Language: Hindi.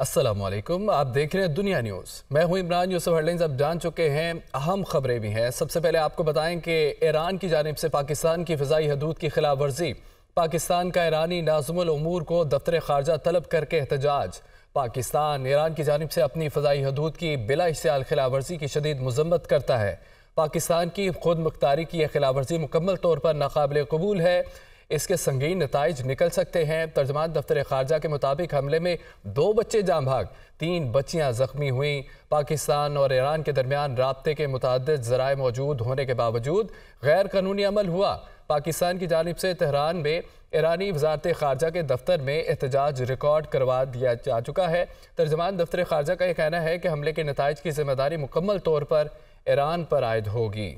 वालेकुम आप देख रहे हैं दुनिया न्यूज़। मैं हूँ इमरान यूसुफ, हेडलाइंस अब जान चुके हैं, अहम खबरें भी हैं। सबसे पहले आपको बताएँ कि ईरान की जानब से पाकिस्तान की फ़जाई हदूद की खिलाफ वर्जी। पाकिस्तान का ईरानी नाजुमूर को दफ्तर खारजा तलब करके एहतजाज। पाकिस्तान ईरान की जानब से अपनी फ़जाई हदूद की बिला इश्तियाल खिलाफ वर्जी की शदीद मजम्मत करता है। पाकिस्तान की खुद मुख्तारी की यह खिलाफ वर्जी मुकम्मल तौर पर नाकबिल कबूल है। इसके संगीन नतज निकल सकते हैं। तर्जमान दफ्तर खारजा के मुताबिक हमले में दो बच्चे जाम भाग तीन बच्चियाँ जख्मी हुई। पाकिस्तान और ईरान के दरमियान रबते के मुतद जराए मौजूद होने के बावजूद गैर कानूनी अमल हुआ। पाकिस्तान की जानब से तहरान में ईरानी वजारत खारजा के दफ्तर में एहतजाज रिकॉर्ड करवा दिया जा चुका है। तर्जमान दफ्तर खारजा का यह कहना है कि हमले के नतज की ज़िम्मेदारी मुकम्मल तौर पर ईरान पर आयद होगी।